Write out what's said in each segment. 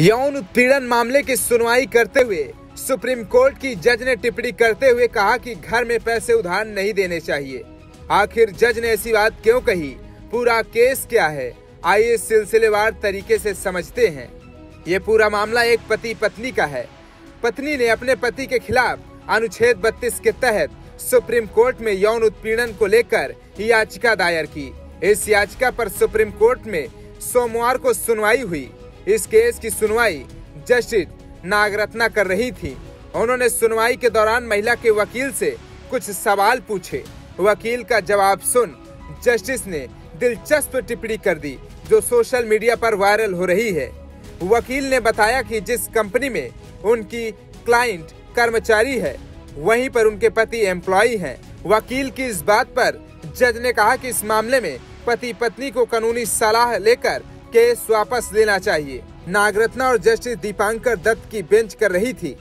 यौन उत्पीड़न मामले की सुनवाई करते हुए सुप्रीम कोर्ट की जज ने टिप्पणी करते हुए कहा कि घर में पैसे उधार नहीं देने चाहिए। आखिर जज ने ऐसी बात क्यों कही? पूरा केस क्या है? आइए सिलसिलेवार तरीके से समझते हैं। ये पूरा मामला एक पति पत्नी का है। पत्नी ने अपने पति के खिलाफ अनुच्छेद 32 के तहत सुप्रीम कोर्ट में यौन उत्पीड़न को लेकर याचिका दायर की। इस याचिका पर सुप्रीम कोर्ट में सोमवार को सुनवाई हुई। इस केस की सुनवाई जस्टिस नागरत्ना कर रही थी। उन्होंने सुनवाई के दौरान महिला के वकील से कुछ सवाल पूछे। वकील का जवाब सुन जस्टिस ने दिलचस्प टिप्पणी कर दी, जो सोशल मीडिया पर वायरल हो रही है। वकील ने बताया कि जिस कंपनी में उनकी क्लाइंट कर्मचारी है, वहीं पर उनके पति एम्प्लॉय हैं। वकील की इस बात पर जज ने कहा कि इस मामले में पति पत्नी को कानूनी सलाह लेकर केस वापस लेना चाहिए। नागरत्ना और जस्टिस दीपांकर दत्त की बेंच कर रही थी।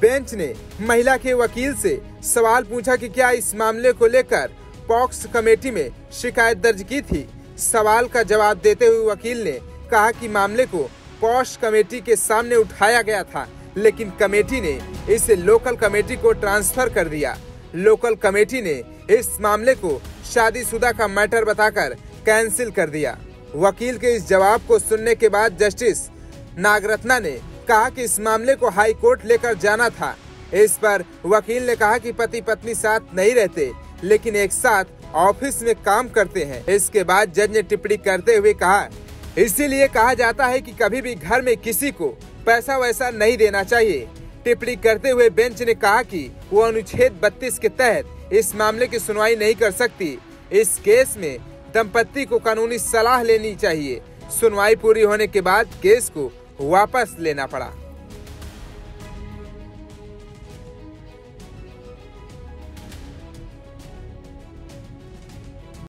बेंच ने महिला के वकील से सवाल पूछा कि क्या इस मामले को लेकर पॉक्स कमेटी में शिकायत दर्ज की थी। सवाल का जवाब देते हुए वकील ने कहा कि मामले को पॉक्स कमेटी के सामने उठाया गया था, लेकिन कमेटी ने इसे लोकल कमेटी को ट्रांसफ़र कर दिया। लोकल कमेटी ने इस मामले को शादीशुदा का मैटर बताकर कैंसिल कर दिया। वकील के इस जवाब को सुनने के बाद जस्टिस नागरत्ना ने कहा कि इस मामले को हाई कोर्ट लेकर जाना था। इस पर वकील ने कहा कि पति पत्नी साथ नहीं रहते, लेकिन एक साथ ऑफ़िस में काम करते हैं। इसके बाद जज ने टिप्पणी करते हुए कहा, इसीलिए कहा जाता है कि कभी भी घर में किसी को पैसा वैसा नहीं देना चाहिए। टिप्पणी करते हुए बेंच ने कहा कि वो अनुच्छेद 32 के तहत इस मामले की सुनवाई नहीं कर सकती। इस केस में दंपत्ति को कानूनी सलाह लेनी चाहिए। सुनवाई पूरी होने के बाद केस को वापस लेना पड़ा।